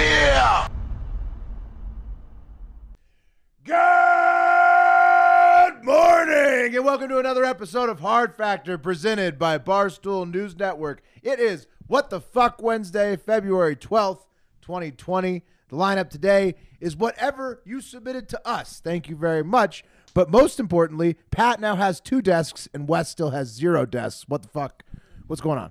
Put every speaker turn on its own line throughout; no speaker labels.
here!
Good morning, and welcome to another episode of Hard Factor presented by Barstool News Network. It is What the Fuck Wednesday, February 12th, 2020. The lineup today is whatever you submitted to us. Thank you very much. But most importantly, Pat now has two desks and Wes still has zero desks. What the fuck? What's going on?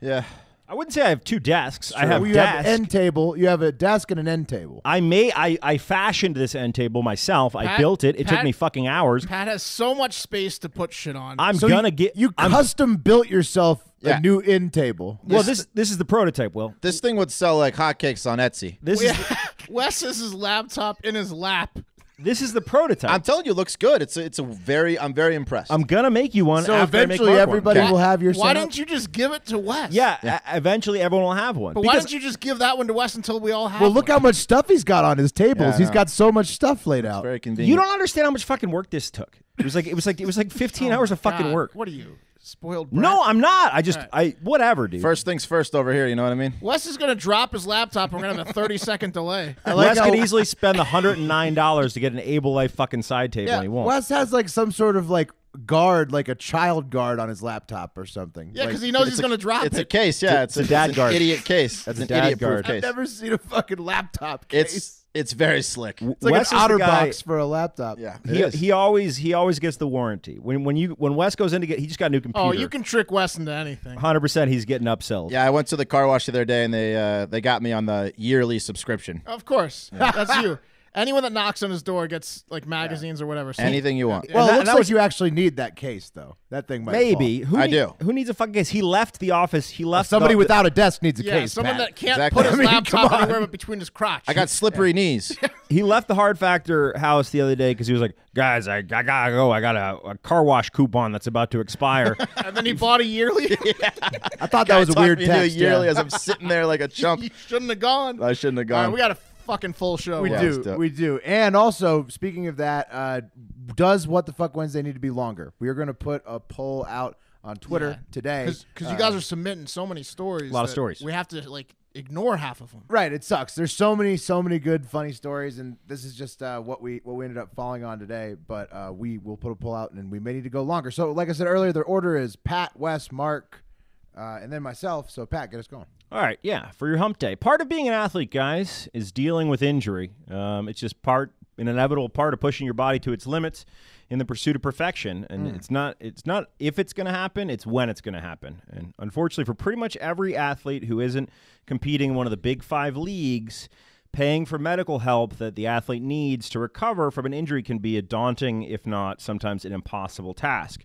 Yeah.
I wouldn't say I have two desks. I have
Well, you
desk.
have an end table. You have a desk and an end table.
I may I, I fashioned this end table myself. I built it. It took me fucking hours.
Pat has so much space to put shit on.
I'm
So
gonna
you,
get
you
I'm-
custom built yourself
Yeah.
a new end table.
well, this this is the prototype. Will
This thing would sell like hotcakes on Etsy.
this is
Wes has his laptop in his lap.
This is the prototype.
I'm
I'm,
telling you, it looks good. It's a, it's a very. I'm very impressed.
I'm gonna make you one.
So
after I make
eventually everybody
One.
will have your
Why
setup?
didn't you just give it to Wes?
Yeah, e- eventually everyone will have one.
But why
Because
didn't you just give that one to Wes until we all have
Well, look
one?
how much stuff he's got on his tables.
Yeah, I
he's
know.
got so much stuff laid out.
very convenient.
you don't understand how much fucking work this took. It was like it was like it was like 15
Oh
hours of fucking
God.
work.
What are you, spoiled brat?
No, I'm not. I just
All
I whatever, dude.
First things first over here. You know what I mean?
Wes is gonna drop his laptop and we're gonna have a 30 second delay.
I like
Wes
how-
could easily spend the hundred and nine dollars to get an Able Life fucking side table,
Yeah,
and he won't.
Wes has like some sort of like guard, like a child guard on his laptop or something.
Yeah,
Like,
because he knows he's
a-
gonna drop it.
It's a
it.
case. Yeah, it's,
it's a dad
it's
guard.
An idiot case.
That's
it's
a
an
dad
idiot-proof
guard.
case.
I've never seen a fucking laptop case.
It's it's very slick.
It's like
Wes is
an
the
outer
guy-
box for a laptop.
Yeah,
He, he always he always gets the warranty. When when you when Wes goes in to get he just got a new computer.
Oh, you can trick Wes into anything.
hundred percent he's getting upsells.
yeah, I went to the car wash the other day and they uh, they got me on the yearly subscription.
Of course, that's you. Anyone that knocks on his door gets like magazines or whatever. So
Anything you want.
Well,
And that-
it looks
that
like
was-
you actually need that case, though. That thing might
Maybe.
fall.
Who
I
need-
do.
Who needs a fucking case? He left the office. He left
Somebody
the-
without a desk needs a
Yeah,
case.
someone
Pat.
that can't
Exactly.
put his
I mean,
laptop
come on.
anywhere but between his crotch.
I got slippery knees.
he left the Hard Factor house the other day because he was like, guys, I, I gotta go. I got a, a car wash coupon that's about to expire.
and then he bought a yearly.
I thought that was a
Talked
weird
me into
text.
yearly as I'm sitting there like a chump.
you shouldn't have gone.
I shouldn't have
All
gone.
we got a fucking full show.
We
Yeah,
do,
let's do it.
we do, and also speaking of that, uh, does what the fuck Wednesday need to be longer? We are going to put a poll out on Twitter today
because
Uh,
you guys are submitting so many stories.
A Lot of stories.
We have to like ignore half of them.
Right, it sucks. There's so many, so many good, funny stories, and this is just uh, what we what we ended up falling on today. But uh, we will put a poll out, and we may need to go longer. So, like I said earlier, the order is Pat, Wes, Mark, uh, and then myself. So, Pat, get us going.
All right, yeah, for your hump day. Part of being an athlete, guys, is dealing with injury. Um, it's just part, an inevitable part of pushing your body to its limits in the pursuit of perfection. And it's not, it's not if it's going to happen, it's when it's going to happen. And unfortunately, for pretty much every athlete who isn't competing in one of the big five leagues, paying for medical help that the athlete needs to recover from an injury can be a daunting, if not sometimes an impossible task.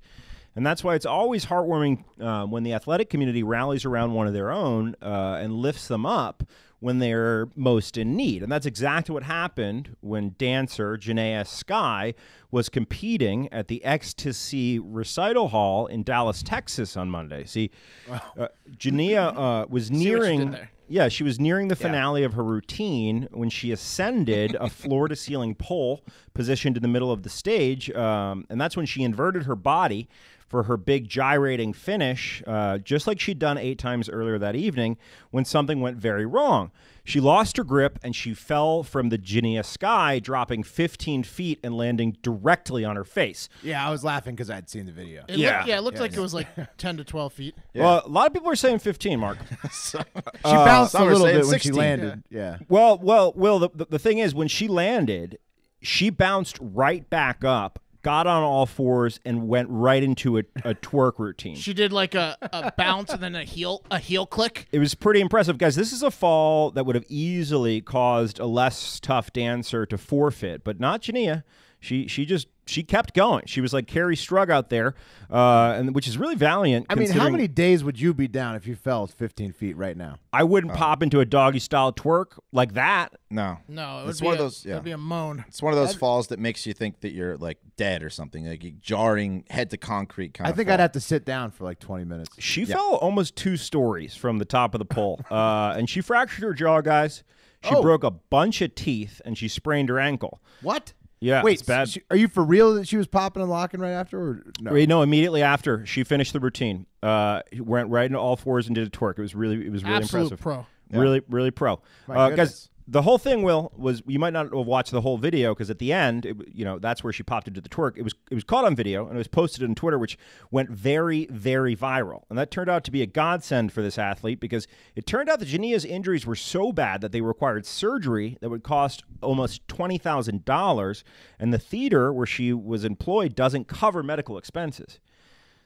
And that's why it's always heartwarming uh, when the athletic community rallies around one of their own uh, and lifts them up when they're most in need. And that's exactly what happened when dancer Genea Sky was competing at the Ecstasy Recital Hall in Dallas, Texas on Monday. See, uh, Genea uh, was
what you did
nearing. Yeah, she was nearing the finale of her routine when she ascended a floor to ceiling pole positioned in the middle of the stage. Um, and that's when she inverted her body for her big gyrating finish, uh, just like she'd done eight times earlier that evening when something went very wrong. She lost her grip and she fell from the Genea sky, dropping 15 feet and landing directly on her face.
Yeah, I was laughing because I'd seen the video.
It
Yeah.
Looked, yeah, it looked like it was like 10 to 12 feet.
Well, a lot of people are saying 15, Mark.
She bounced a
some are
little bit when she
16.
landed. Yeah.
Well, well, Will. The, the, the thing is, when she landed, she bounced right back up, got on all fours, and went right into a, a twerk routine.
She did like a, a bounce and then a heel a heel click.
it was pretty impressive, guys. This is a fall that would have easily caused a less tough dancer to forfeit, but not Genea. She she just she kept going. She was like Kerri Strug out there, uh, and which is really valiant.
I mean, how many days would you be down if you fell 15 feet right now?
I wouldn't pop into a doggy style twerk like that.
no.
No, it would
It's
be
one
a,
of those- yeah.
It'd be a moan.
It's one of those falls that makes you think that you're like dead or something, like jarring head to concrete kind
I
of.
think
fall.
I'd have to sit down for like 20 minutes.
She fell almost two stories from the top of the pole, uh, and she fractured her jaw, guys. She
Oh.
broke a bunch of teeth, and she sprained her ankle.
What?
Yeah,
Wait,
it's bad.
she- are you for real that she was popping and locking right after? Or no?
Wait, no, immediately after she finished the routine, uh, went right into all fours and did a twerk. It was really, it was really
Absolute
impressive.
pro.
Really, really pro.
My
Uh, guys, the whole thing, Will, was you might not have watched the whole video because at the end, it, you know, that's where she popped into the twerk. It was it was caught on video and it was posted on Twitter, which went very very viral, and that turned out to be a godsend for this athlete because it turned out that Genea's injuries were so bad that they required surgery that would cost almost twenty thousand dollars, and the theater where she was employed doesn't cover medical expenses.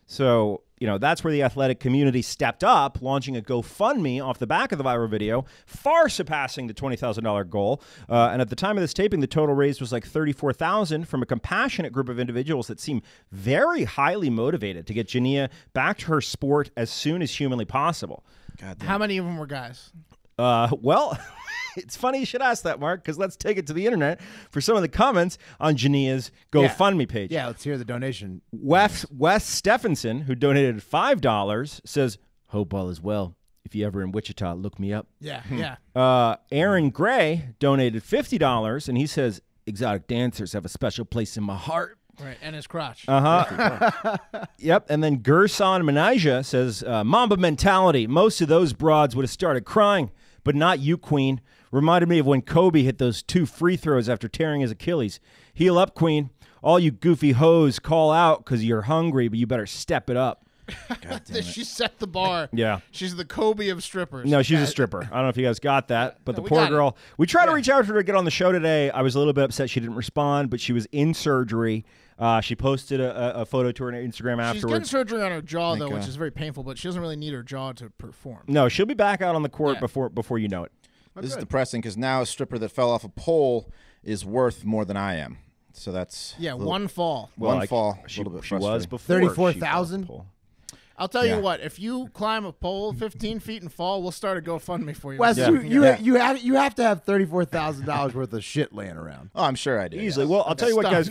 So, you know, that's where the athletic community stepped up, launching a GoFundMe off the back of the viral video, far surpassing the $20,000 goal. Uh, and at the time of this taping, the total raised was like 34000 from a compassionate group of individuals that seem very highly motivated to get Genea back to her sport as soon as humanly possible.
God damn.
How many of them were guys?
Uh, well, it's funny you should ask that, Mark, because let's take it to the internet for some of the comments on Genea's GoFundMe page.
Yeah, let's hear the donation.
Wes Wes Stephenson, who donated five dollars, says, "Hope all is well. If you ever in Wichita, look me up."
Yeah, yeah.
Uh, Aaron Gray donated fifty dollars, and he says, "Exotic dancers have a special place in my heart."
Right, and his crotch.
Uh huh. yep. And then Gerson Menija says, uh, "Mamba mentality. Most of those broads would have started crying, but not you, Queen. Reminded me of when Kobe hit those two free throws after tearing his Achilles. Heal up, Queen. All you goofy hoes call out because you're hungry, but you better step it up."
she set the bar.
Yeah.
She's the Kobe of strippers.
No, she's a stripper. I don't know if you guys got that, but
No,
the
we
poor
got it.
girl. We tried to reach out to her to get on the show today. I was a little bit upset she didn't respond, but she was in surgery. Uh, she posted a, a, a photo to her Instagram afterwards.
She's getting
afterwards.
surgery on her jaw though,
Think,
which is very painful. But she doesn't really need her jaw to perform.
No, she'll be back out on the court
Yeah.
before before you know it.
This is depressing because now a stripper that fell off a pole is worth more than I am. So that's
Yeah,
a little-
one fall.
one
like,
fall. a
She,
little bit
she was
frustrating.
before. she fell off the
34,000?
pole.
I'll tell
Yeah.
you what. If you climb a pole 15 feet and fall, we'll start a GoFundMe for you.
Wes,
Yeah.
you you,
Yeah.
you have you have to have thirty four thousand dollars worth of shit laying around.
Oh, I'm sure I do.
Easily.
yes.
Well, I'll tell you what, guys.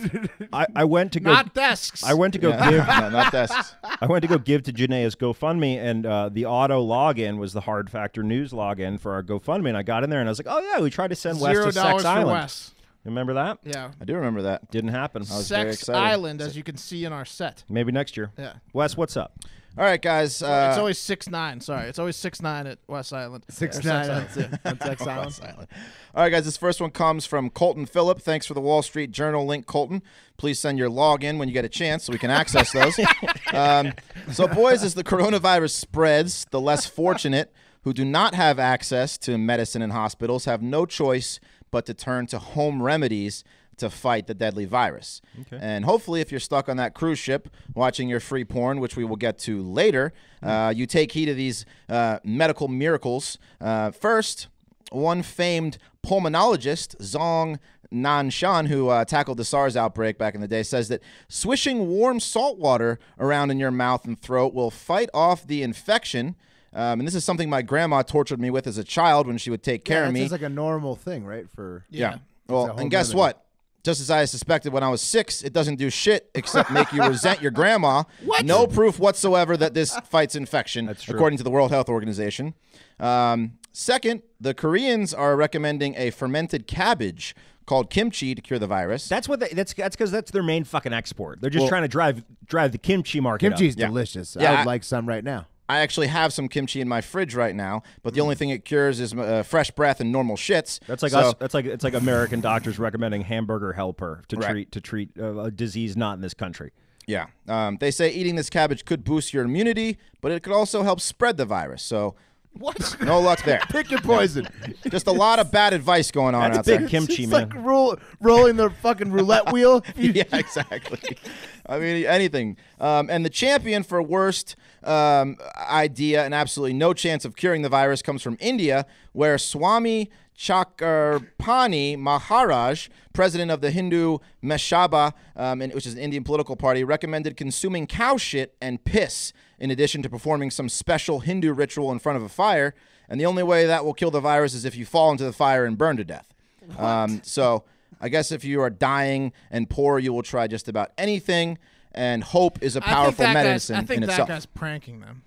I, I went to go.
not desks.
I went to go
Yeah.
give.
no, not desks.
I went to go give to Genea's GoFundMe, and uh, the auto login was the Hard Factor News login for our GoFundMe. And I got in there, and I was like, "Oh yeah, we tried to send Wes to Sex
for
Island."
Wes.
Remember that?
Yeah.
I do remember that.
Didn't happen.
was
Sex
excited.
Island, as you can see in our set.
Maybe next year.
Yeah.
Wes, what's up?
All right, guys. Uh,
it's always six nine. Sorry, it's always six nine at West Island.
Six
Or
nine
Sex Island.
on, on Sex Island.
silent. All right, guys. This first one comes from Colton Phillip. Thanks for the Wall Street Journal link, Colton. Please send your login when you get a chance so we can access those. um, so, boys, as the coronavirus spreads, the less fortunate who do not have access to medicine and hospitals have no choice but to turn to home remedies to fight the deadly virus. And hopefully, if you're stuck on that cruise ship watching your free porn, which we will get to later, uh, you take heed of these uh, medical miracles. Uh, first, one famed pulmonologist, Zhong Nanshan, who uh, tackled the SARS outbreak back in the day, says that swishing warm salt water around in your mouth and throat will fight off the infection. Um, and this is something my grandma tortured me with as a child when she would take care
Yeah,
of
that's
me.
just like a normal thing, right? For
Yeah.
Yeah.
Well, and guess
nother-
what? Just as I suspected when I was six, it doesn't do shit except make you resent your grandma.
What?
No proof whatsoever that this fights infection,
That's true.
according to the World Health Organization. Um, second, the Koreans are recommending a fermented cabbage called kimchi to cure the virus.
That's what they, that's that's because that's their main fucking export. They're just
Well-
trying to drive drive the kimchi market. up.
kimchi's
Yeah.
delicious.
Yeah,
I would
I-
like some right now.
I actually have some kimchi in my fridge right now, but the only thing it cures is uh, fresh breath and normal shits.
That's like
So-
us. That's like it's like American doctors recommending hamburger helper to
Right.
treat to treat uh, a disease not in this country.
Yeah. Um, they say eating this cabbage could boost your immunity, but it could also help spread the virus. So
What?
no luck there.
Pick your poison.
Just a lot of bad advice going on
That's
out
big
there.
kimchi,
it's
man.
like roll, rolling the fucking roulette wheel.
yeah, exactly. I mean, anything. Um, and the champion for worst um, idea and absolutely no chance of curing the virus comes from India, where Swami Chakrapani Maharaj, president of the Hindu Mahasabha, um, and- which is an Indian political party, recommended consuming cow shit and piss in addition to performing some special Hindu ritual in front of a fire. And the only way that will kill the virus is if you fall into the fire and burn to death. Um, so I guess if you are dying and poor, you will try just about anything. And hope is a
I think
powerful
that guy's,
medicine
I think
in
that
itself.
guy's pranking them.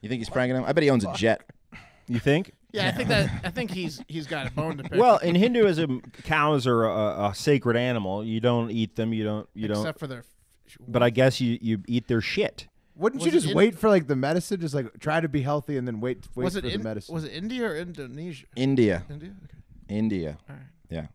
You think he's pranking them? I bet he owns a jet.
You think?
Yeah, I think that I think he's he's got a bone to pick.
Well, in Hinduism, cows are a, a sacred animal. You don't eat them. You don't. You don't.
except for their.
But I guess you you eat their shit.
Wouldn't
Was
you
it
just
in-
wait for like the medicine? Just like try to be healthy and then wait wait
was
for
it
the
in,
medicine.
was it India or Indonesia?
India.
India. Okay.
India. Yeah.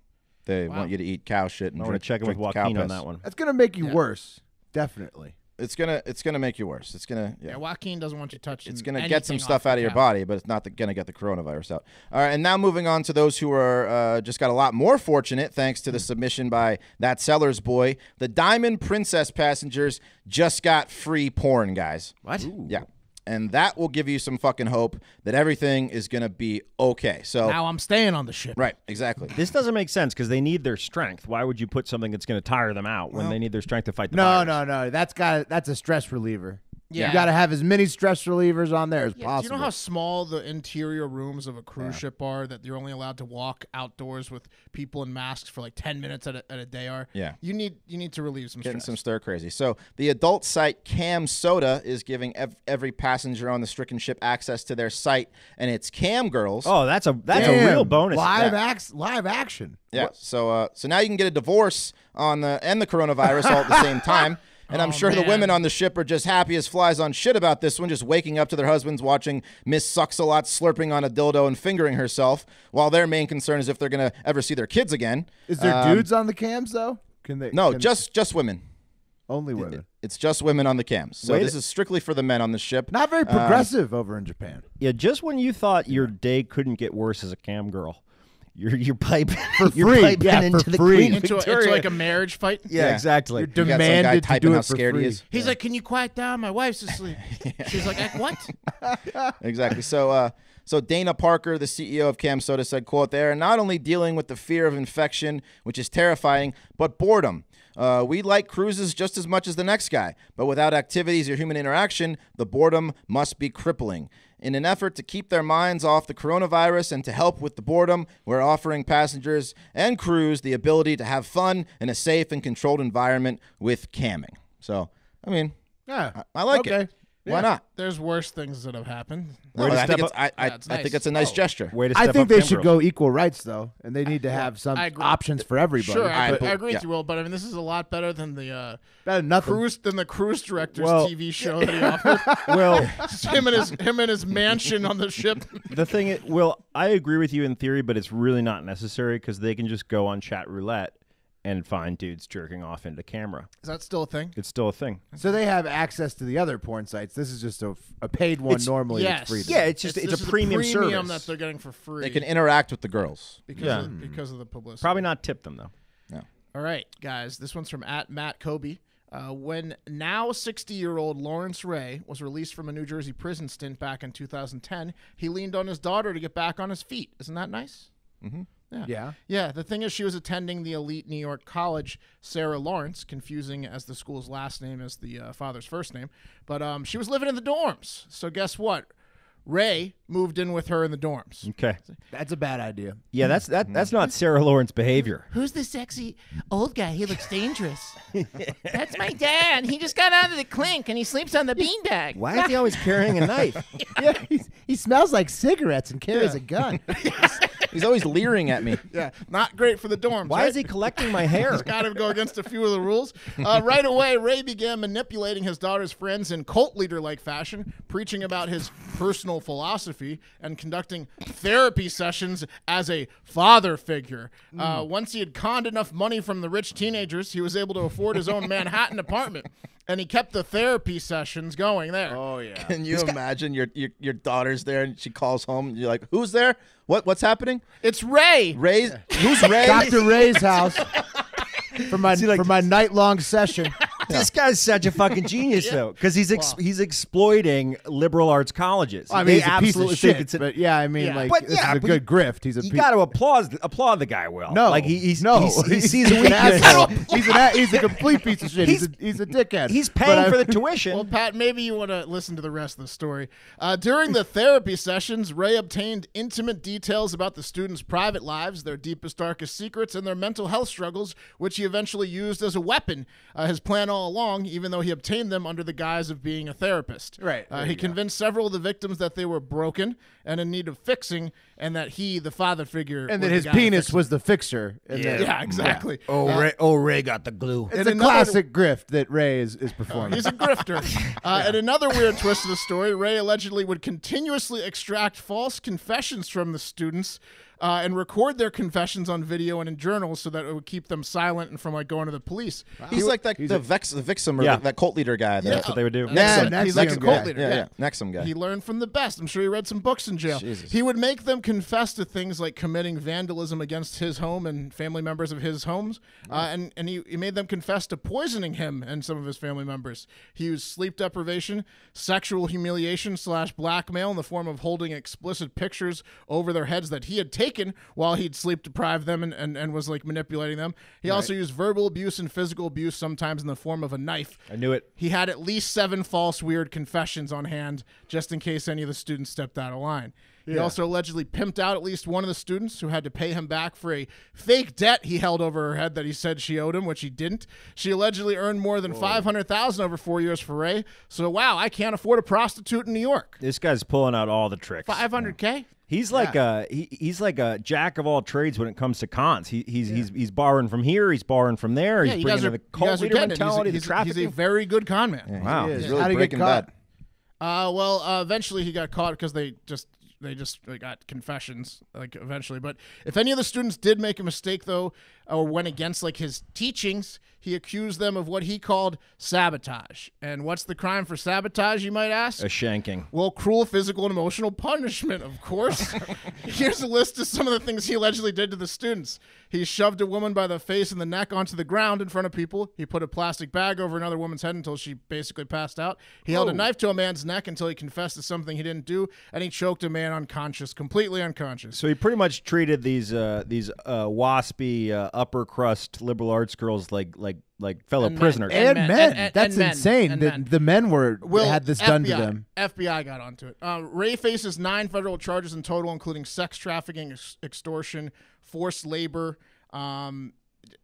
They
Wow.
want you to eat cow shit and
I want
drink,
to check in with
drink cow
Joaquin on
piss.
that one.
That's gonna make you
Yeah.
worse. Definitely.
It's gonna it's gonna make you worse. It's gonna yeah.
Yeah, Joaquin doesn't want you touching.
it's gonna get some stuff
the
out of your
cow.
body, but it's not the, gonna get the coronavirus out. All right, and now moving on to those who are uh, just got a lot more fortunate thanks to the submission by that seller's boy. The Diamond Princess passengers just got free porn, guys.
What?
Yeah. And that will give you some fucking hope that everything is going to be okay. So,
Now I'm staying on the ship.
right, exactly.
This doesn't make sense because they need their strength. Why would you put something that's going to tire them out when they need their strength to fight the
No,
virus?
no, no. That's got that's a stress reliever.
Yeah.
You got to have as many stress relievers on there as
Yeah, do
possible.
you know how small the interior rooms of a cruise ship are? That you're only allowed to walk outdoors with people in masks for like ten minutes at a, at a day are.
Yeah.
You need you need to relieve some
Getting
stress.
some stir crazy. So, the adult site CamSoda is giving ev- every passenger on the stricken ship access to their site, and it's Cam Girls.
Oh, that's a that's
Damn,
a real bonus.
Live
Yeah.
act, live action.
Yeah. So uh, so now you can get a divorce on the and the coronavirus all at the same time. And I'm
Oh,
sure the women on the ship are just happy as flies on shit about this one, just waking up to their husbands watching Miss Sucks a Lot slurping on a dildo and fingering herself, while their main concern is if they're gonna ever see their kids again.
Is there
Um,
dudes on the cams though? Can they?
No,
can-
just just women.
only women.
It's just women on the cams. So
Wait
this is strictly for the men on the ship.
Not very
Um,
progressive over in Japan.
Yeah, just when you thought your day couldn't get worse as a cam girl, you're you're piping
For
you're
free.
piping
Yeah,
into
for
the
free.
Queen
into, a,
Victoria.
into like a marriage fight.
yeah,
Yeah.
exactly.
You're
You got some guy
to
typing
do
how
it for
scared he is.
He's like, "Can you quiet down? My wife's asleep." She's like, "Eh, "What?"
exactly. So, uh, so Daryn Parker, the CEO of CamSoda, said, "quote They are not only dealing with the fear of infection, which is terrifying, but boredom. Uh, we like cruises just as much as the next guy, but without activities or human interaction, the boredom must be crippling." In an effort to keep their minds off the coronavirus and to help with the boredom, we're offering passengers and crews the ability to have fun in a safe and controlled environment with camming. So, I mean,
Yeah,
I, I like
okay.
it. Why not?
There's worse things that have happened.
No,
Way to
I,
step
think it's, I, I,
Yeah, it's
I think it's a nice
Oh.
gesture.
Way to
I
step
think
up
they
cam
should
girls.
go equal rights though, and they need to have some
I agree.
options for everybody.
Sure, I,
I
agree, I agree
yeah.
with you, Will, but I mean, this is a lot better than the uh,
Better than nothing.
cruise than the cruise director's
Well-
TV show that he offered.
Well,
Just him and his him and his mansion on the ship.
the thing, is, well, I agree with you in theory, but it's really not necessary because they can just go on chat roulette and find dudes jerking off into camera.
Is that still a thing?
It's still a thing.
So they have access to the other porn sites. This is just a, a paid one.
It's-
normally,
yes.
it's free. To
Yeah,
them.
it's just it's,
this
a
is
premium,
premium
service.
that they're getting for free.
They can interact with the girls.
because
Yeah.
of, because of the publicity.
Probably not tip them though.
All right, guys. This one's from at Matt Kobe. Uh, when now 60 year old Lawrence Ray was released from a New Jersey prison stint back in 2010, he leaned on his daughter to get back on his feet. Isn't that nice?
Yeah.
Yeah, the thing is, she was attending the elite New York college, Sarah Lawrence, confusing as the school's last name as the uh, father's first name. But um, she was living in the dorms. So guess what? Ray moved in with her in the dorms.
Okay.
That's a bad idea.
Yeah, that's that. That's not Sarah Lawrence behavior.
Who's the sexy old guy? He looks dangerous. That's my dad. He just got out of the clink and he sleeps on the beanbag.
Why is he always carrying a knife?
yeah, he's, he smells like cigarettes and carries a gun.
He's always leering at me.
Yeah, not great for the dorms.
Why
right?
is he collecting my hair?
He's got to go against a few of the rules. Uh, right away, Ray began manipulating his daughter's friends in cult leader like fashion, preaching about his personal philosophy and conducting therapy sessions as a father figure. Uh, once he had conned enough money from the rich teenagers, he was able to afford his own Manhattan apartment. And he kept the therapy sessions going there.
Oh yeah.
Can you imagine your, your your daughter's there and she calls home and you're like, "Who's there? What what's happening?
It's Ray.
Ray's who's Ray?"
Dr. Ray's house for my for my night long session.
This guy's such a fucking genius, though, because he's ex- he's exploiting liberal arts colleges.
I mean,
They
he's a piece
absolutely
of
think
shit.
it's a-
but yeah, I mean,
Yeah.
like
But
this
yeah,
is a
but
good grift. He's a
you
pe-
got to applaud applaud the guy. Will
no,
like he, he's
no,
he's, he sees a
he's an
weakness.
asshole. he's an a, he's a complete piece of shit. He's,
He's-
a, he's a dickhead.
He's
But
paying
I-
for the tuition.
Well, Pat, maybe you want to listen to the rest of the story. Uh, during the therapy sessions, Ray obtained intimate details about the students' private lives, their deepest, darkest secrets, and their mental health struggles, which he eventually used as a weapon. Uh, his plan all along, even though he obtained them under the guise of being a therapist.
Right,
Uh, he
you go.
convinced several of the victims that they were broken and in need of fixing, and that he, the father figure,
and that his penis was the fixer. And
them.
then-
Yeah, exactly.
oh, Ray, oh, Ray got the glue.
It's
And
a
another-
classic grift that Ray is, is performing.
He's a grifter. Uh, And another weird twist of the story Ray allegedly would continuously extract false confessions from the students uh, and record their confessions on video and in journals so that it would keep them silent and from like going to the police.
He's like that the Vex the Vixum or
Yeah.
the, that cult leader guy. That,
That's what they would do.
Yeah,
NXIVM.
NXIVM
He's like a
guy.
cult leader.
yeah,
yeah.
yeah, NXIVM guy.
He learned from the best. I'm sure he read some books in jail.
Jesus.
He would make them confess to things like committing vandalism against his home and family members of his homes, uh, and and he, he made them confess to poisoning him and some of his family members. He used sleep deprivation, sexual humiliation slash blackmail in the form of holding explicit pictures over their heads that he had taken while he'd sleep deprived them and, and, and was like manipulating them. He also used verbal abuse and physical abuse, sometimes in the form of a knife.
I knew it.
He had at least seven false, weird confessions on hand just in case any of the students stepped out of line. He also allegedly pimped out at least one of the students who had to pay him back for a fake debt he held over her head that he said she owed him, which he didn't. She allegedly earned more than five hundred thousand over four years for Ray. So wow, I can't afford a prostitute in New York.
This guy's pulling out all the tricks.
Five hundred k.
He's like a he, he's like a jack of all trades when it comes to cons. He, he's he's he's borrowing from here. He's borrowing from there.
Yeah,
he's
you
bringing
guys are,
in the
you
cult leader
getting. He's a-
mentality,
He's,
the
a, he's a very good con man.
wow.
He's
is.
really
How'd he get
breaking
caught?
bad.
Uh, well, uh, eventually he got caught because they just they just like, got confessions like eventually. But if any of the students did make a mistake though, or went against like his teachings, he accused them of what he called sabotage. And what's the crime for sabotage? You might ask.
a shanking.
Well, cruel physical and emotional punishment, of course. Here's a list of some of the things he allegedly did to the students. He shoved a woman by the face and the neck onto the ground in front of people. He put a plastic bag over another woman's head until she basically passed out. He held a knife to a man's neck until he confessed to something he didn't do, and he choked a man unconscious, completely unconscious.
So he pretty much treated these uh, these uh, waspy uh, upper crust liberal arts girls like like like fellow
And men.
prisoners.
And,
men,
men.
and- and-
That's
and men,
insane.
and
that
men.
the men were
Will
had this
FBI,
done to them.
FBI got onto it. Uh, Ray faces nine federal charges in total, including sex trafficking, ex- extortion, forced labor, um,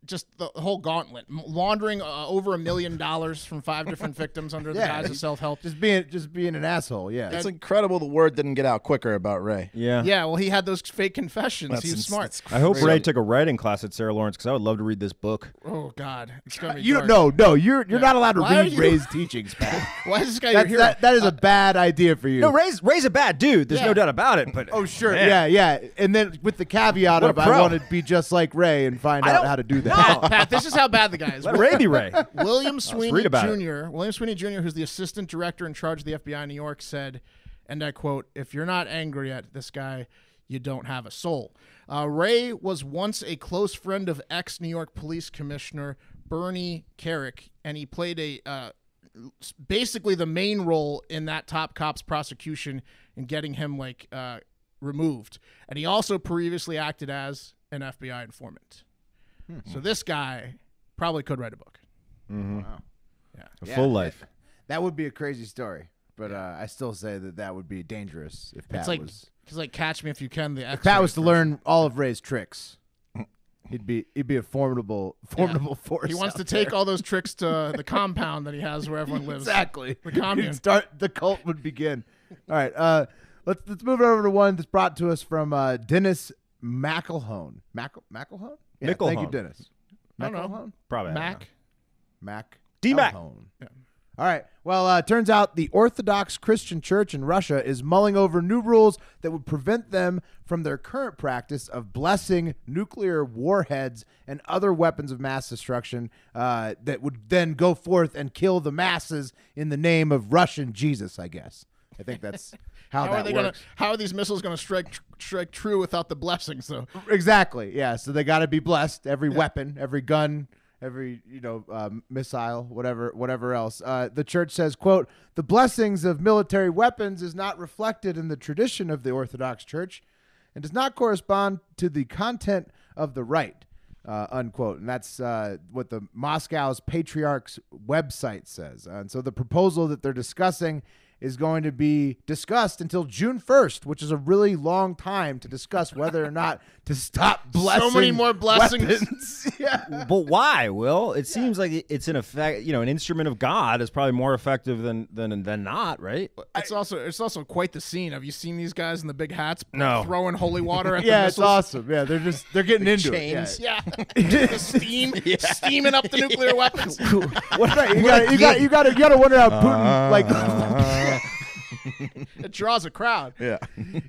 just the whole gauntlet, laundering uh, over a million dollars from five different victims under the
Yeah,
guise of self help.
Just being just being an asshole. Yeah.
It's incredible the word didn't get out quicker about Ray.
yeah.
Yeah, well, he had those fake confessions.
That's
he was
ins-
smart.
I hope. Ray took a writing class at Sarah Lawrence because I would love to read this book.
Oh God, it's gonna be.
you
dark.
don't no no you're you're not allowed to
Why
read
you-
Ray's teachings, Pat.
Why is this guy your
That's, that that is a bad idea for you.
No, Ray's Ray's a bad dude. There's
Yeah.
no doubt about it. But
Oh sure,
man.
yeah, yeah, and then with the caveat
What
of I want to be just like Ray and find
I
out how to do that.
Pat, Pat, this is how bad the guy is.
Let Ray be Ray.
William Sweeney
about it.
Jr. William Sweeney Jr., who's the assistant director in charge of the FBI in New York, said, and I quote, "If you're not angry at this guy, you don't have a soul." Uh, Ray was once a close friend of ex New York Police Commissioner Bernie Kerik, and he played a uh, basically the main role in that top cop's prosecution and getting him like uh, removed. And he also previously acted as an FBI informant. So this guy probably could write a book.
A
Yeah.
full life.
That would be a crazy story, but uh, I still say that that would be dangerous if Pat
It's like
was
it's like Catch Me If You Can. The
if Pat was to
version.
learn all of Ray's tricks. He'd be he'd be a formidable formidable force.
He wants
out
to take all those tricks to the compound that he has where everyone lives.
exactly
The commune.
He'd Start the cult would begin. All right, uh, let's let's move it over to one that's brought to us from uh, Dennis McElhone. Mac McElhone. Yeah, thank you, Dennis.
I don't know.
McElhone?
Probably. I don't know.
Mac.
Mac.
D-Mac.
Elhone. All right. Well, uh, turns out the Orthodox Christian Church in Russia is mulling over new rules that would prevent them from their current practice of blessing nuclear warheads and other weapons of mass destruction uh, that would then go forth and kill the masses in the name of Russian Jesus. I guess. I think that's how,
How are they
works.
gonna? How are these missiles gonna strike tr- strike true without the blessings though?
Exactly. Yeah. So they got to be blessed. Every weapon, every gun, every you know um, missile, whatever, whatever else. Uh, the church says, "quote The blessings of military weapons is not reflected in the tradition of the Orthodox Church, and does not correspond to the content of the rite." Uh, unquote, and that's uh, what the Moscow's Patriarch's website says. and so the proposal that they're discussing is going to be discussed until June 1st, which is a really long time to discuss whether or not to stop blessing.
So many more blessings.
yeah.
But why, Will? It seems like it's an effect. You know, an instrument of God is probably more effective than than than not, right?
It's also it's also quite the scene. Have you seen these guys in the big hats
No.
throwing holy water at the
Yeah, it's awesome. Yeah, they're just they're getting into
chains.
it. Yeah.
Yeah, the steam steaming up the nuclear weapons.
What, right, you got you got you got to you got to wonder how Putin like uh,
it draws a crowd.
Yeah.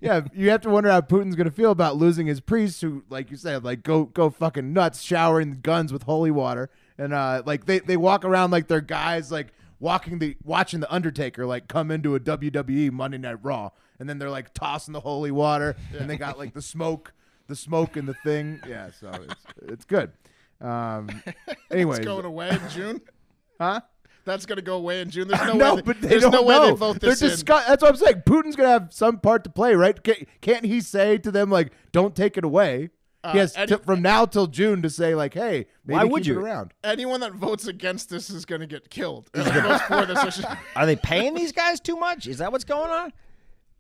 yeah, you have to wonder how Putin's gonna feel about losing his priests, who, like you said, like go go fucking nuts, showering guns with holy water, and uh, like they they walk around like they're guys like walking the watching the Undertaker like come into a WWE Monday Night Raw, and then they're like tossing the holy water, and they got like the smoke, the smoke and the thing. Yeah, so it's it's good. Um, anyways,
It's going away in June.
huh?
That's going to go away in June. There's no,
no,
way.
but they
there's
don't
no way
know.
they vote
They're
this in.
discuss- That's what I'm saying. Putin's gonna have some part to play, right? Can't, can't he say to them like, "Don't take it away"? he has
any-
t- from now till June to say like, "Hey, maybe
Why would
keep it
you?
around?"
Anyone that votes against this is going to get killed. Anyone votes for this,
Are they paying these guys too much? Is that what's going on?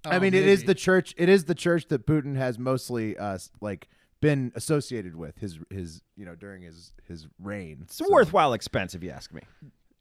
I
Oh,
mean, it is the church. It is the church that Putin has mostly uh, like been associated with his his you know during his his reign.
It's a worthwhile expense, if you ask me.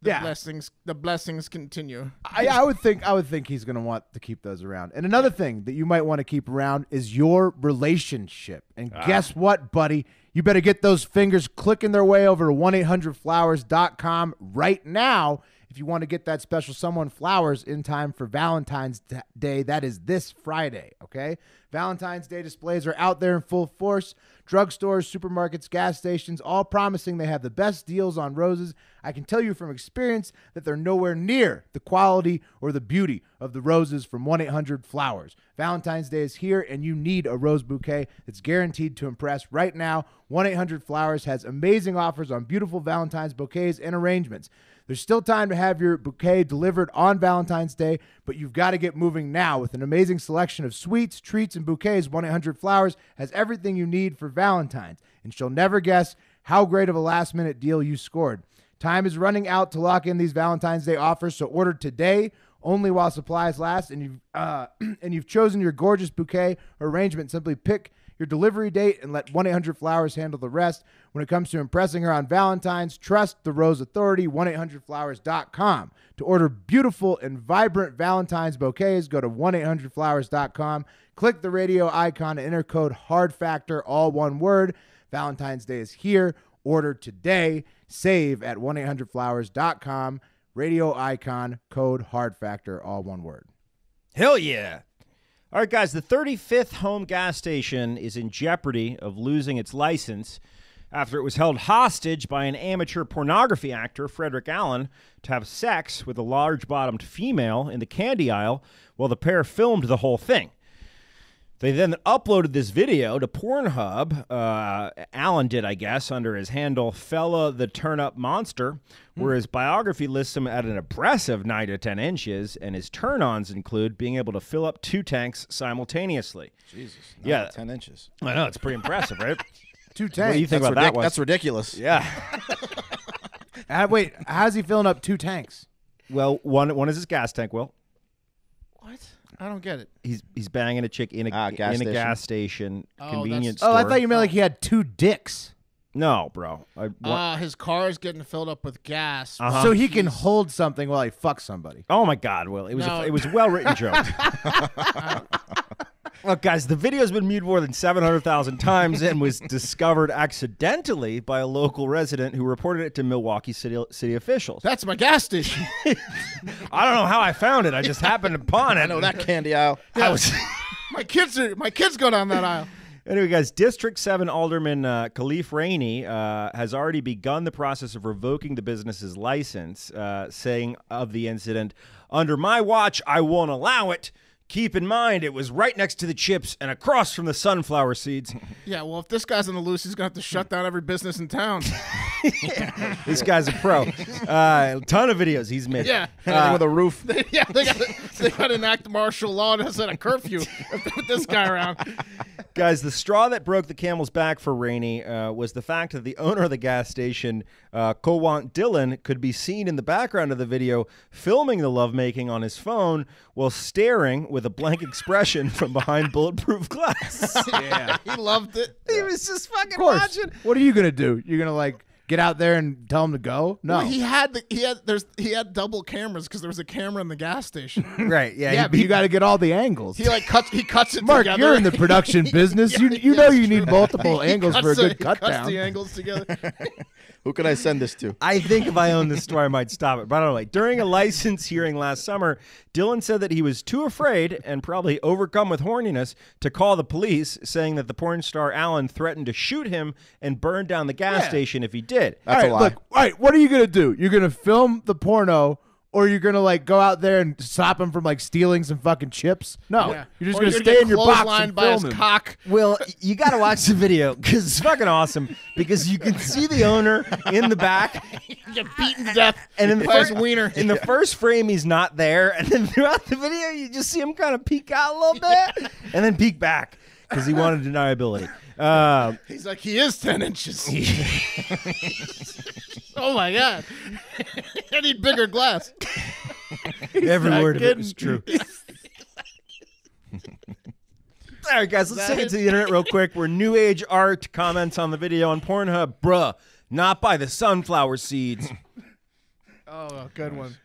The
yeah.
blessings. The blessings continue.
I, I would think I would think he's going to want to keep those around. And another thing that you might want to keep around is your relationship. And ah. guess what, buddy? You better get those fingers clicking their way over to 1-800-Flowers.com right now if you want to get that special someone flowers in time for Valentine's Day. That is this Friday, okay? Valentine's Day displays are out there in full force. Drugstores, supermarkets, gas stations, all promising they have the best deals on roses. I can tell you from experience that they're nowhere near the quality or the beauty of the roses from 1 800 Flowers. Valentine's Day is here, and you need a rose bouquet that's guaranteed to impress. Right now, 1 800 Flowers has amazing offers on beautiful Valentine's bouquets and arrangements. There's still time to have your bouquet delivered on Valentine's Day, but you've got to get moving now with an amazing selection of sweets, treats, and bouquets. 1 800 Flowers has everything you need for Valentine's, and she'll never guess how great of a last minute deal you scored. Time is running out to lock in these Valentine's Day offers, so order today only while supplies last. And you've uh, and you've chosen your gorgeous bouquet arrangement. Simply pick your delivery date and let 1 800 Flowers handle the rest. When it comes to impressing her on Valentine's, trust the Rose Authority, 1 800flowers.com. To order beautiful and vibrant Valentine's bouquets, go to 1 800flowers.com. Click the radio icon and enter code HARD FACTOR, all one word. Valentine's Day is here. Order today. Save at 1 800flowers.com. Radio icon, code HARD FACTOR, all one word.
Hell yeah. All right, guys, the 35th home gas station is in jeopardy of losing its license after it was held hostage by an amateur pornography actor, Frederick Allen, to have sex with a large bottomed female in the candy aisle while the pair filmed the whole thing. They then uploaded this video to Pornhub. Uh, Allen did, I guess, under his handle Fella the Turn Up Monster, where his biography lists him at an impressive 9 to 10 inches, and his turn ons include being able to fill up two tanks simultaneously.
Jesus.
Yeah.
Yeah. 10 inches.
I know, it's pretty impressive, right?
Two tanks.
what do you think
That's,
about that
ridic-
one?
that's ridiculous.
yeah.
Uh, wait, how's he filling up two tanks?
Well, one one is his gas tank, Will.
What? I don't get it.
He's he's banging a chick in a
Ah, gas
in a
station.
gas station
Oh,
convenience
Oh. I thought you meant like he had two dicks.
No, bro. I, what-
Uh, his car is getting filled up with gas.
Uh-huh.
So he can hold something while he fucks somebody.
Oh my God, Will! It was
No.
a, it was a well written joke. Look, guys, the video's been viewed more than seven hundred thousand times and was discovered accidentally by a local resident who reported it to Milwaukee city city officials.
That's my gas station.
I don't know how I found it. I just happened upon it.
I know that candy aisle.
I was.
my kids are. My kids go down that aisle.
Anyway, guys, District 7 Alderman uh, Khalif Rainey uh, has already begun the process of revoking the business's license, uh, saying of the incident, Under my watch, I won't allow it. Keep in mind, it was right next to the chips and across from the sunflower seeds.
Yeah. Well, if this guy's on the loose, he's gonna have to shut down every business in town.
this guy's a pro. Uh, a ton of videos he's made.
Yeah.
Anything with a roof.
yeah. They got. They got to enact martial law and set a curfew with this guy around.
Guys, the straw that broke the camel's back for Rainey uh, was the fact that the owner of the gas station, uh, Kowant Dillon, could be seen in the background of the video filming the lovemaking on his phone while staring with a blank expression from behind bulletproof glass.
Yeah.
He loved it.
he was just fucking
Of course.
watching.
What are you gonna do? You're gonna like get out there and tell him to go? No.
Well, he had the, he had there's he had double cameras because there was a camera in the gas station.
Right. Yeah.
yeah,
he-
but you got to get all the angles.
He like cuts he cuts it
Mark,
together.
you're in the production business. you you know you need multiple angles for a good
he
cut
cuts
down.
the angles together.
Who can I send this to?
I think if I owned this store, I might stop it. But anyway, during a license hearing last summer, Dylan said that he was too afraid and probably overcome with horniness to call the police, saying that the porn star Allen threatened to shoot him and burn down the gas
Yeah.
station if he did.
That's
all
a lie.
look, all right, what are you gonna do? You're gonna film the porno, or you're gonna like go out there and stop him from like stealing some fucking chips? No,
Yeah.
you're just
Or
gonna
you're
stay in your box and
by his
film him.
cock.
Well, you got to watch the video because it's fucking awesome. Because you can see the owner in the back,
Get beaten to death.
and in the first
wiener.
in the first frame he's not there, and then throughout the video you just see him kind of peek out a little bit, and then peek back because he wanted deniability. Uh,
He's like he is ten inches. oh my god! I need bigger glass.
every
not
word of it
kidding.
was true. All right, guys, let's
That
take it
is-
to the internet real quick. Where New Age Art comments on the video on Pornhub, bruh, not by the sunflower seeds.
Oh, good one.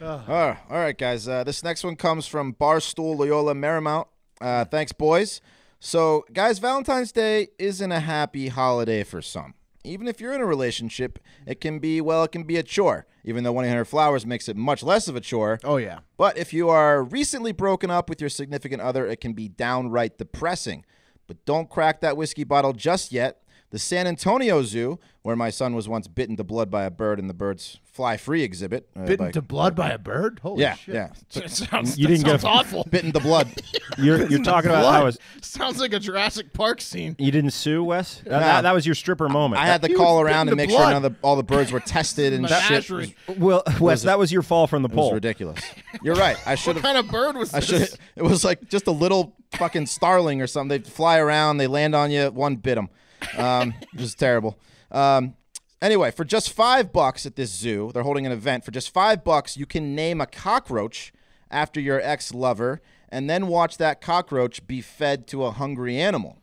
Oh, all right, guys. Uh, this next one comes from Barstool Loyola Marymount. Uh, thanks, boys. So, guys, Valentine's Day isn't a happy holiday for some. Even if you're in a relationship, it can be, well, it can be a chore, even though 1 800 Flowers makes it much less of a chore.
Oh yeah,
But if you are recently broken up with your significant other, it can be downright depressing. But don't crack that whiskey bottle just yet. The San Antonio Zoo, where my son was once bitten to blood by a bird in the bird's fly free exhibit. uh,
bitten
by-
to blood by a bird. Holy
yeah,
shit.
yeah.
It sounds,
You
that
didn't get
sounds
a-
awful.
Bitten to blood.
You're, you're talking about how was
Sounds like a Jurassic Park scene.
you didn't sue Wes? That, that, that was your stripper moment.
I had to
He
call around and make
to
sure none of the, all the birds were tested and shit. Was,
well, Wes, that was your fall from the
it was
pole.
ridiculous. You're right. I should have.
What
have.
kind of bird was
I
this?
should. It was like just a little fucking starling or something. They fly around, they land on you. One bit them. Um, it was terrible. Um, anyway, for just five bucks at this zoo, they're holding an event. For just five bucks, you can name a cockroach after your ex-lover, and then watch that cockroach be fed to a hungry animal.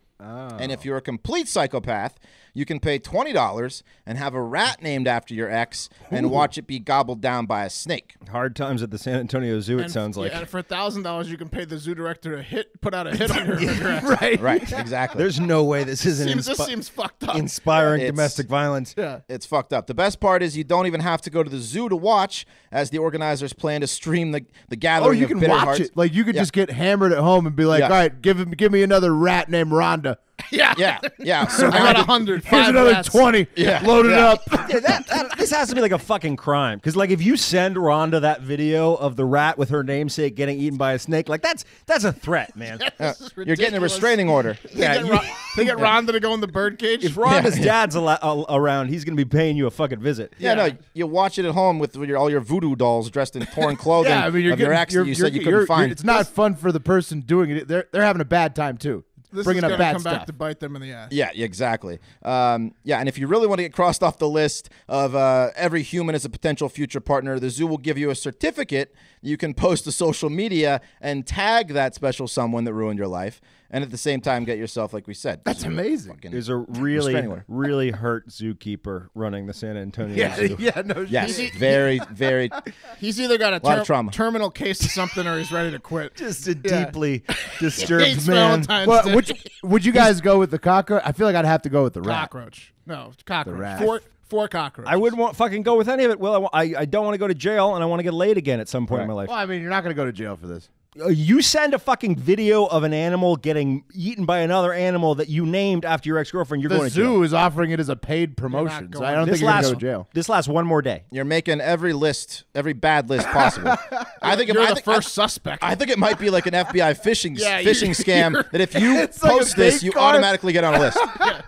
And if you're a complete psychopath, you can pay twenty dollars and have a rat named after your ex, and watch it be gobbled down by a snake.
Hard times at the San Antonio Zoo. It
And-
sounds like.
yeah, and for a thousand dollars, you can pay the zoo director to hit, put out a hit on your address.
Right.
Right? Exactly.
There's no way this isn't
Seems, this seems fucked up.
inspiring
It's-
domestic violence.
yeah.
It's fucked up. The best part is you don't even have to go to the zoo to watch, as the organizers plan to stream the the
oh,
gathering Oh,
you
of
can watch
hearts.
it. Like you could
Yeah.
just get hammered at home and be like,
Yeah.
"All right, give him, give me another rat named Rhonda.
Yeah.
Yeah, yeah.
So I got a hundred.
Here's another
rats.
twenty.
Yeah.
load it
Yeah.
up."
Yeah, that, that- this has to be like a fucking crime. Because like if you send Rhonda that video of the rat with her namesake getting eaten by a snake, like that's that's a threat, man.
This is
you're getting a restraining order.
They get, Ron- they get Rhonda to go in the birdcage.
If Rhonda's
Yeah.
dad's al- al- around, he's gonna be paying you a fucking visit.
Yeah, no, you watch it at home with your, all your voodoo dolls dressed in torn clothing
Yeah, I mean, you're
of your
getting, you're,
that you said you
you're-
couldn't find.
It's not fun for the person doing it. They're they're having a bad time too.
This
bringing
is
up bad
come
stuff.
back to bite them in the ass.
Yeah, exactly. Um, yeah, and if you really want to get crossed off the list of uh, every human as a potential future partner, the zoo will give you a certificate you can post to social media and tag that special someone that ruined your life, and at the same time get yourself, like we said.
That's amazing.
fucking-
There's a really
Restraining order.
really hurt zookeeper running the San Antonio
Yeah,
Zoo.
yeah, no.
Yes,
shit.
very, very.
He's either got a,
Lot of trauma.
terminal case of something or he's ready to quit.
Just a
Yeah.
deeply disturbed man.
Well,
Day.
which would you guys go with the cockroach? I feel like I'd have to go with the rat.
cockroach? No, cockroach.
rat.
Four, four cockroaches.
I wouldn't want fucking go with any of it. Well, I, I, I don't want to go to jail, and I want to get laid again at some point in my life.
Well, I mean, you're not going to go to jail for this.
Uh, You send a fucking video of an animal getting eaten by another animal that you named after your ex girlfriend. You're
The
going to
zoo
jail.
is offering it as a paid promotion, so I don't
This
think you're going
lasts,
to jail.
this lasts one more day.
You're making every list, every bad list possible. I think it,
You're
I
the
think,
first
I,
suspect.
I think it might be like an FBI phishing
Yeah,
phishing scam that if you
It's like
post this,
fake
you automatically get on a list. yeah.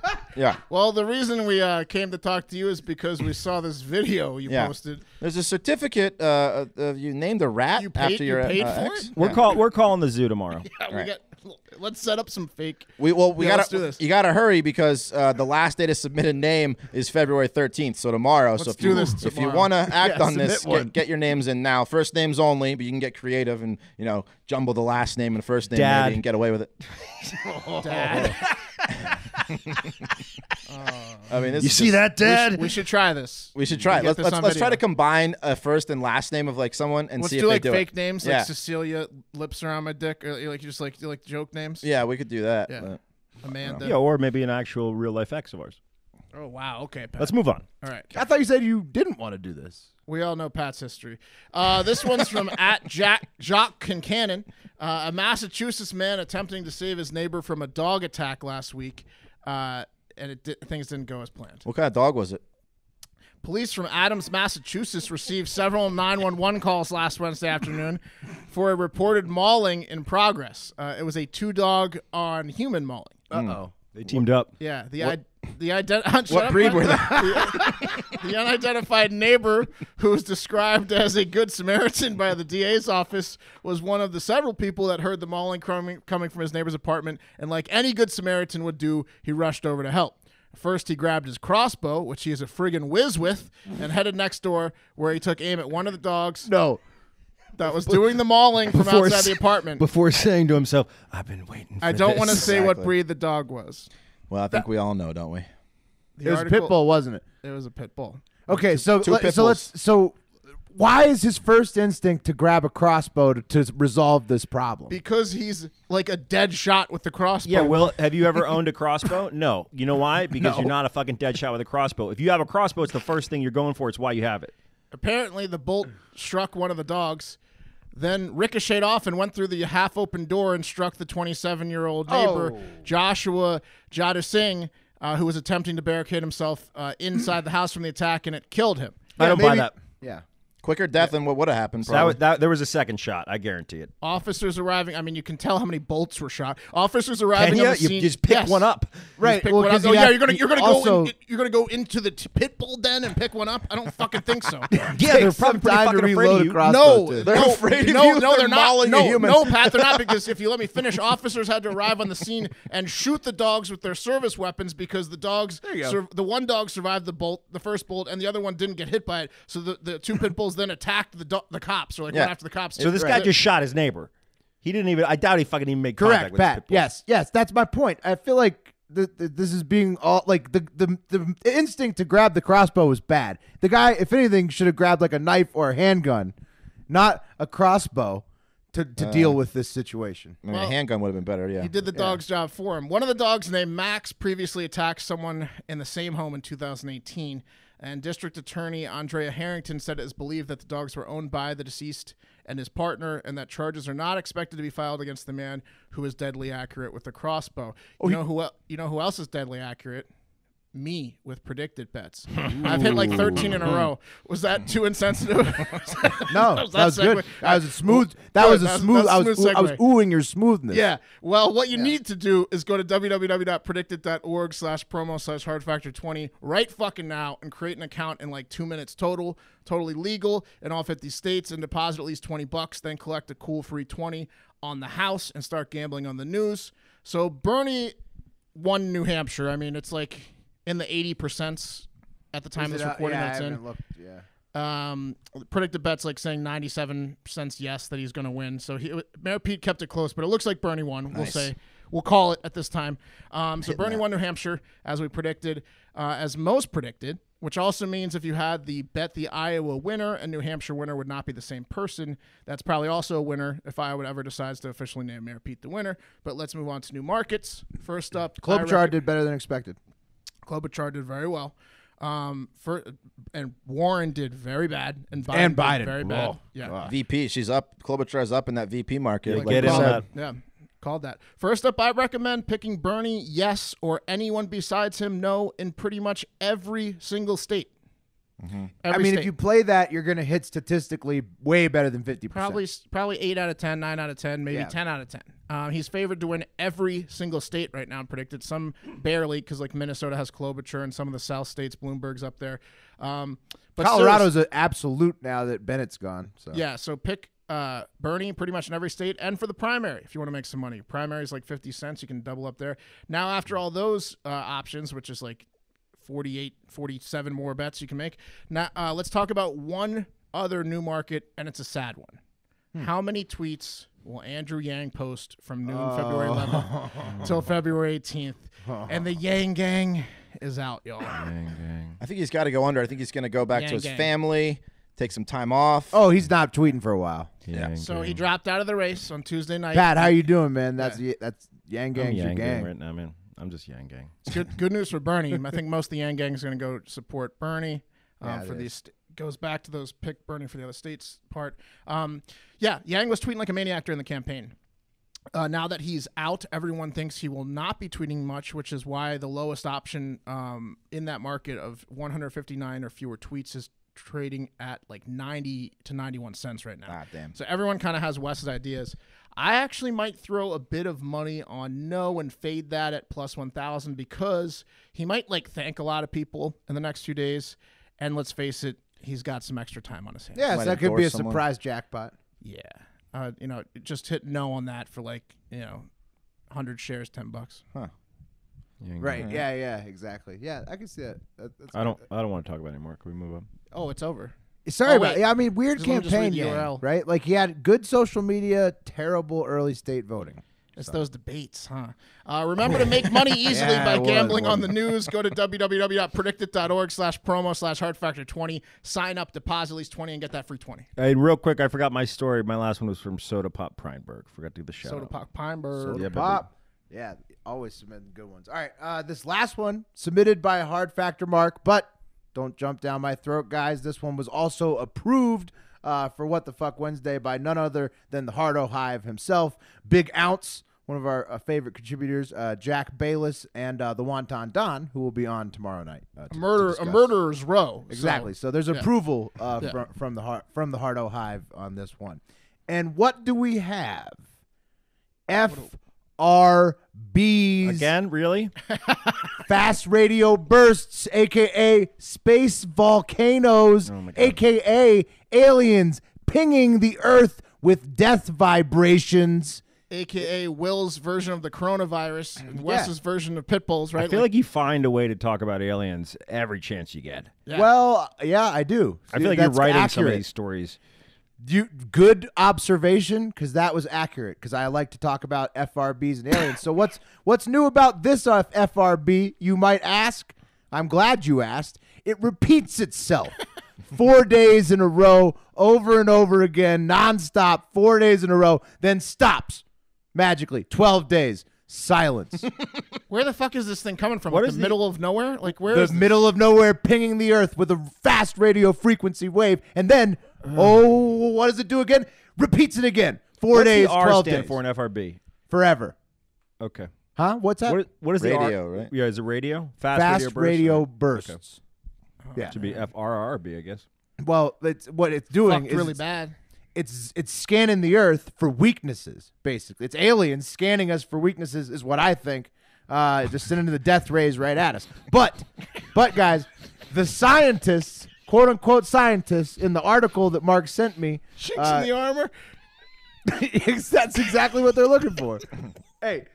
Well, the reason we uh, came to talk to you is because we saw this video you
Yeah.
posted.
There's a certificate. Uh, uh, you named a rat
You paid-
after
you
your uh,
paid for
ex.
it?
We're
Yeah.
call we're calling the zoo tomorrow.
Yeah, we
Right.
got. Let's set up some fake.
We well, we
Yeah,
gotta
do this.
You gotta hurry because uh, the last day to submit a name is February 13th, so tomorrow.
Let's
if you
do this
if you want to act
Yeah,
on this, get, get your names in now. First names only, but you can get creative and you know jumble the last name and first name
Dad.
maybe and get away with it.
Dad.
I mean, this
You
is
see
just-
that, Dad?
We, we should try this.
We should try. it. Let's let's, let's try to combine a first and last name of like someone and
Let's
see
do
if
like
they do
fake
it.
names,
Yeah.
like Cecilia lips around my dick, or like you just like like joke names.
Yeah, we could do that.
Yeah.
but-
Amanda.
Yeah, or maybe an actual real life ex of ours.
Oh wow. Okay. Pat.
Let's move on.
All right.
I thought you said you didn't want to do this.
We all know Pat's history. Uh, this one's from at Jack Jock Kincannon. Uh, a Massachusetts man attempting to save his neighbor from a dog attack last week, uh, and it di- things didn't go as planned.
What kind of dog was it?
Police from Adams, Massachusetts received several 911 calls last Wednesday afternoon for a reported mauling in progress. Uh, it was a two dog on human mauling.
Uh oh.
They teamed up.
Yeah, the I, the ident-
What breed were they?
the unidentified neighbor, who was described as a good Samaritan by the DA's office, was one of the several people that heard the mauling coming, coming from his neighbor's apartment. And like any good Samaritan would do, he rushed over to help. First, he grabbed his crossbow, which he is a friggin' whiz with, and headed next door, where he took aim at one of the dogs
No.
That was doing the mauling from
Before
outside
s-
the apartment.
Before saying to himself, "I've been waiting." For
I don't want to
this."
say what
Exactly.
breed the dog was.
Well, I think we all know, don't we?
The
It was a
article-
pit bull, wasn't it?
It was a pit bull.
Okay, so
two
let-
pit
so let's so why is his first instinct to grab a crossbow to, to resolve this problem?
Because he's like a dead shot with the crossbow.
Yeah, Will, have you ever owned a crossbow? No. You know why? Because you're not a fucking dead shot with a crossbow. If you have a crossbow, it's the first thing you're going for. It's why you have it.
Apparently, the bolt struck one of the dogs, then ricocheted off and went through the half open door and struck the 27 year old neighbor,
Oh.
Joshua Jadusingh, uh, who was attempting to barricade himself uh, inside the house from the attack, and it killed him.
I don't buy that.
Yeah.
Quicker death than what would have happened.
That,
Probably.
was, that there was a second shot. I guarantee it.
Officers arriving. I mean, you can tell how many bolts were shot. Officers arriving
Can
on
you?
the
You
scene.
just pick
Yes.
one up.
Right.
Pick
well,
one up.
'cause
Oh
you
yeah, you're gonna you're gonna
also,
go in, you're gonna go into the t- pit bull den and pick one up. I don't fucking think so.
Yeah, they're probably pretty
to
fucking afraid of
reload
you.
crossbow.
No,
too.
They're
no,
afraid of
no,
you.
No,
They're
they're not.
mauling a
No, no, Pat, they're not because if you let me finish, officers had to arrive on the scene and shoot the dogs with their service weapons because the dogs,
you go.
sur- the one dog survived the bolt, the first bolt, and the other one didn't get hit by it. So the, the two pit bulls then attacked the the cops or like
Yeah.
went after the cops.
So this guy just shot his neighbor. He didn't even. I doubt he fucking even made contact
Correct,
with
Pat. Yes, yes, that's my point. I feel like the, the, this is being all like the, the the instinct to grab the crossbow was bad. The guy, if anything, should have grabbed like a knife or a handgun, not a crossbow, to, to uh, deal with this situation.
I mean,
Well,
a handgun would have been better. Yeah.
He did the dog's job for him. One of the dogs named Max previously attacked someone in the same home in 2018. And District Attorney Andrea Harrington said it is believed that the dogs were owned by the deceased and his partner, and that charges are not expected to be filed against the man who is deadly accurate with the crossbow. Oh, you know who? el- You know who else is deadly accurate? Me with PredictIt bets. I've hit like 13 in a row. Was that too insensitive?
No,
Was
that was good. That was a smooth. That
Good.
was a
That's-
smooth.
that's
I was
smooth
I was
segue.
oohing your smoothness.
Yeah. Well, what you need to do is go to www.predictit.org slash promo slash hard factor 20 right fucking now and create an account in like two minutes total, totally legal in all 50 states and deposit at least 20 bucks, then collect a cool free 20 on the house and start gambling on the news. So Bernie won New Hampshire. I mean, it's like in the 80% at the time of this recording
yeah, I
that's in.
haven't looked, yeah.
Um, PredictIt bets like saying 97 cents yes that he's going to win. So he, Mayor Pete kept it close, but it looks like Bernie won. We'll say we'll call it at this time. Um, so Bernie won New Hampshire as we predicted, uh, as most predicted, which also means if you had the bet the Iowa winner and New Hampshire winner would not be the same person. That's probably also a winner if Iowa ever decides to officially name Mayor Pete the winner. But let's move on to new markets. First up, I
Klobuchar
rec-
did better than expected.
Klobuchar did very well. Um, for and Warren did very bad, and Biden,
and Biden.
very bad. Yeah, wow.
VP, she's up. Klobuchar is up in that VP market. Like
get in that.
Yeah, called that. First up, I recommend picking Bernie, yes, or anyone besides him, no, in pretty much every single state.
Mm
-hmm.
I
mean,
state.
if you play that, you're going to hit statistically way better than 50.
Probably, probably 8 out of 10, 9 out of 10, maybe
yeah.
10 out of 10. Um, he's favored to win every single state right now. I'm PredictIt some barely because like Minnesota has Klobuchar and some of the South states. Bloomberg's up there, um, but
Colorado's an absolute now that Bennet's gone. So
yeah, so pick uh, Bernie pretty much in every state, and for the primary if you want to make some money. Primary is like 50 cents. You can double up there. Now after all those uh, options, which is like 48, 47 more bets you can make. Now uh, let's talk about one other new market, and it's a sad one. How many tweets will Andrew Yang post from noon February 11th till February 18th? And the Yang Gang is out, y'all.
Gang, gang.
I think he's got to go under. I think he's going to go back
Yang
to his
gang.
family, take some time off.
Oh, he's not tweeting for a while.
Gang,
So he dropped out of the race on Tuesday night.
Pat, how you doing, man? That's y that's Yang
I'm
your
Yang
gang.
gang right now, man. I'm just Yang gang.
It's good, good news for Bernie. I think most of the Yang gang is going to go support Bernie uh,
Yeah,
for
is.
these. St- goes back to those pick Bernie for the other states part. Um, yeah, Yang was tweeting like a maniac during the campaign. Uh, now that he's out, everyone thinks he will not be tweeting much, which is why the lowest option um, in that market of 159 or fewer tweets is trading at like 90 to 91 cents right now.
Ah, damn.
So everyone kind of has Wes's ideas. I actually might throw a bit of money on no and fade that at plus 1000 because he might like thank a lot of people in the next few days. And let's face it, he's got some extra time on his hands.
Yes,
Might
that could be a
someone.
surprise jackpot.
Yeah. Uh, you know, just hit no on that for like, you know, 100 shares, 10 bucks.
Yang
Right.
gang.
Yeah, yeah, exactly. Yeah, I can see that. That- that's
I don't. I don't want to talk about it anymore. Can we move on?
Oh, it's over.
Sorry
Oh,
about
wait.
Yeah, I mean, weird
Just let me just read
campaign,
the
Yang,
URL.
right? Like he had good social media, terrible early state voting.
It's those debates, huh? Uh, remember to make money easily
Yeah,
by
was,
gambling on the news. Go to www.predictit.org slash promo slash hard factor 20. Sign up, deposit at least 20, and get that free 20.
Hey, real quick, I forgot my story. My last one was from Soda Pop Prineberg. Forgot to do the shout
Soda
out.
Pop Pineberg.
Soda
Yeah, baby.
pop. Yeah, always submitting good ones. All right, uh, this last one submitted by Hard Factor Mark, but don't jump down my throat, guys. This one was also approved uh, for What the Fuck Wednesday by none other than the Hardo Hive himself, Big Ounce, one of our uh, favorite contributors, uh, Jack Bayless, and uh, the Wonton Don, who will be on tomorrow night. Uh, to-
a
to
murder, a murderer's row.
Exactly.
So,
So, there's
yeah.
approval uh,
Yeah.
from from the heart from the Hardo Hive on this one. And what do we have? FRBs
Again, really?
fast radio bursts, aka space volcanoes,
Oh
aka aliens pinging the Earth with death vibrations.
AKA Will's version of the coronavirus, and Wes's version of Pitbulls, right?
I feel like you find a way to talk about aliens every chance you get.
Yeah.
Well, yeah, I do.
I feel like you're
That's
writing some of these stories.
You good observation because that was accurate because I like to talk about FRBs and aliens. so what's what's new about this FRB? You might ask. I'm glad you asked. It repeats itself four days in a row, over and over again, nonstop, four days in a row, then stops magically. Twelve days silence.
where the fuck is this thing coming from?
What
Like
is
the
the-
middle of nowhere? Like where
the
is this?
middle of nowhere, pinging the earth with a fast radio frequency wave, and then oh, what does it do again? Repeats it again. Four
What's
days,
the R
twelve
stand
days,
for an FRB?
forever.
Okay.
Huh? What's that?
What, what is the
Radio,
R?
right?
Yeah, is it radio? Fast,
Fast
radio,
radio,
burst?
bursts.
Okay.
Yeah.
Should be FRRB, I guess.
Well, it's what it's doing
Fucked
is
really
it's,
bad.
it's it's scanning the earth for weaknesses. Basically, it's aliens scanning us for weaknesses. Is what I think. Uh, just sending the death rays right at us. But, but guys, the scientists, quote unquote scientists, in the article that Mark sent me,
Chinks
uh,
in the armor.
That's exactly what they're looking for. hey,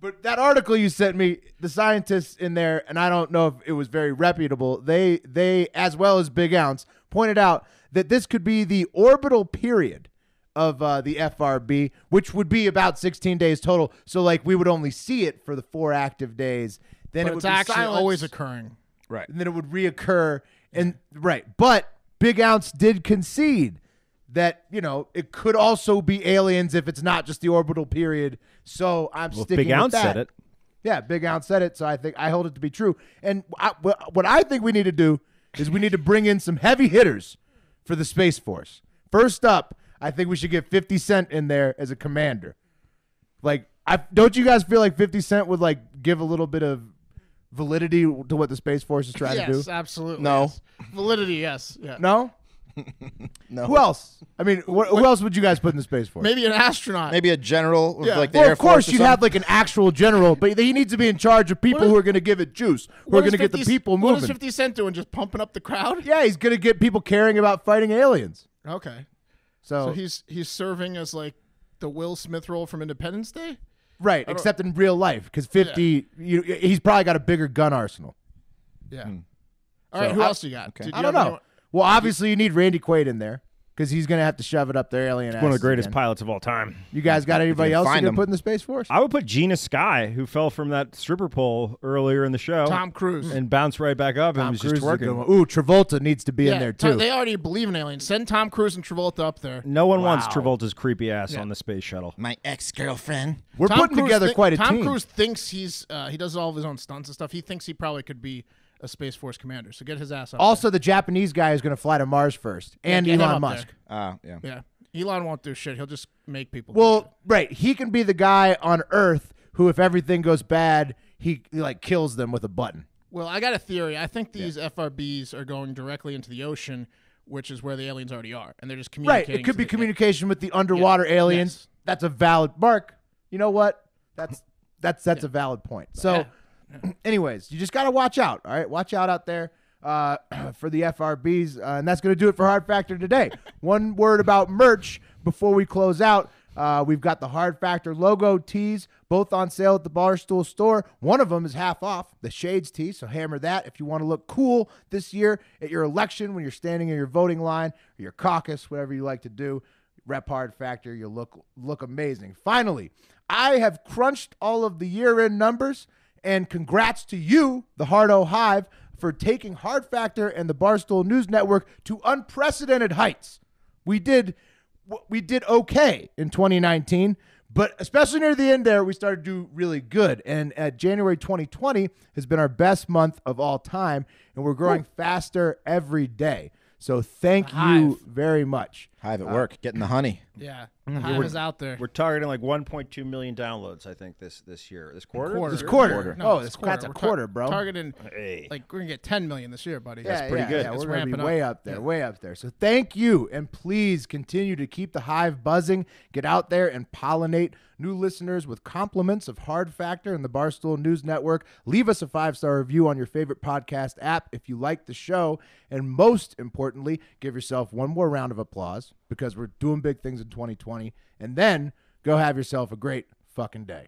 but that article you sent me, the scientists in there, and I don't know if it was very reputable. They they as well as Big Ounce pointed out that this could be the orbital period of uh, the FRB, which would be about 16 days total. So like we would only see it for the four active days. Then
But
it would
it's
be
actually
silence,
always occurring.
Right.
and then it would reoccur. And right, but Big Ounce did concede that you know it could also be aliens if it's not just the orbital period. So I'm
Well,
sticking
Big
with
Ounce
that.
said it.
Yeah, Big Ounce said it, so I think I hold it to be true. And I, what I think we need to do is we need to bring in some heavy hitters for the Space Force. First up, I think we should get 50 Cent in there as a commander. Like, I don't you guys feel like 50 Cent would like give a little bit of validity to what the Space Force is trying to do?
Yes, absolutely.
No.
yes. Validity, yes. Yeah.
No.
No.
Who else? I mean, wh- who else would you guys put in the Space Force?
Maybe an astronaut.
Maybe a general, of
Yeah.
like the
well,
Air
of course, you'd have like an actual general, but he needs to be in charge of people
What is-
who are going to give it juice, who are going to get the
50
people
What is
moving.
50 Cent doing? Just pumping up the crowd?
Yeah, he's going to get people caring about fighting aliens.
Okay.
So,
So he's he's serving as like the Will Smith role from Independence Day?
Right, except in real life, because fifty, you, he's probably got a bigger gun arsenal.
Yeah.
Hmm.
All right,
So
who
I-
else you got?
okay.
Did
I don't
have
know.
anyone-
Well, obviously, you need Randy Quaid in there. Because he's gonna have to shove it up their alien.
One of the greatest
again.
pilots of all time.
You guys got anybody
can
else you
find
gonna put in the space force?
I would put Genea Sky, who fell from that stripper pole earlier in the show,
Tom Cruise.
and bounced right back up and
Tom
was
Cruise
just
is a good
twerking.
Ooh, Travolta needs to be
yeah,
in there too.
They already believe in aliens. Send Tom Cruise and Travolta up there.
No one wants Travolta's creepy ass on the space shuttle.
My ex girlfriend.
We're
Tom
putting
Cruise
together
thi-
quite a
Tom
team.
Tom Cruise thinks he's uh, he does all of his own stunts and stuff. He thinks he probably could be a space force commander. So get his ass up.
Also, the Japanese guy is going to fly to Mars first, and
get him
Elon
up
Musk.
there.
Ah, yeah.
yeah. Elon won't do shit. He'll just make people. do shit.
Well, right, he can be the guy on Earth who, if everything goes bad, he like kills them with a button.
Well, I got a theory. I think these FRBs are going directly into the ocean, which is where the aliens already are, and they're just communicating.
Right,
communicating.
it could
to
be
the-
communication with the underwater aliens.
Yes.
That's a valid mark. You know what? That's that's that's a valid point. So, anyways, you just got to watch out. All right, watch out out there uh, for the FRBs, uh, and that's going to do it for Hard Factor today. One word about merch before we close out. Uh, we've got the Hard Factor logo tees, both on sale at the Barstool store. One of them is half off, the Shades tee. So hammer that if you want to look cool this year at your election when you're standing in your voting line or your caucus, whatever you like to do. Rep Hard Factor, you'll look look amazing. Finally, I have crunched all of the year-end numbers, and congrats to you, the Hardo Hive, for taking Hard Factor and the Barstool News Network to unprecedented heights. We did we did okay in 2019, but especially near the end there, we started to do really good. And at January 2020 has been our best month of all time, and we're growing faster every day. So thank you very much.
Hive at work, getting the honey.
Yeah,
Mm,
Hive is out there.
We're targeting like 1.2 million downloads, I think, this this year. This quarter?
Quarter.
This quarter.
Quarter.
Oh,
it's
this that's a
We're tar-
quarter, bro.
Targeting
Hey.
like we're gonna get 10 million this year, buddy.
Yeah,
pretty
yeah,
good.
Yeah,
It's
we're gonna be
ramping
way
up.
up there,
Yeah.
way up there. So thank you, and please continue to keep the hive buzzing. Get out there and pollinate new listeners with compliments of Hard Factor and the Barstool News Network. Leave us a five star review on your favorite podcast app if you like the show, and most importantly, give yourself one more round of applause because we're doing big things in 2020, and then go have yourself a great fucking day.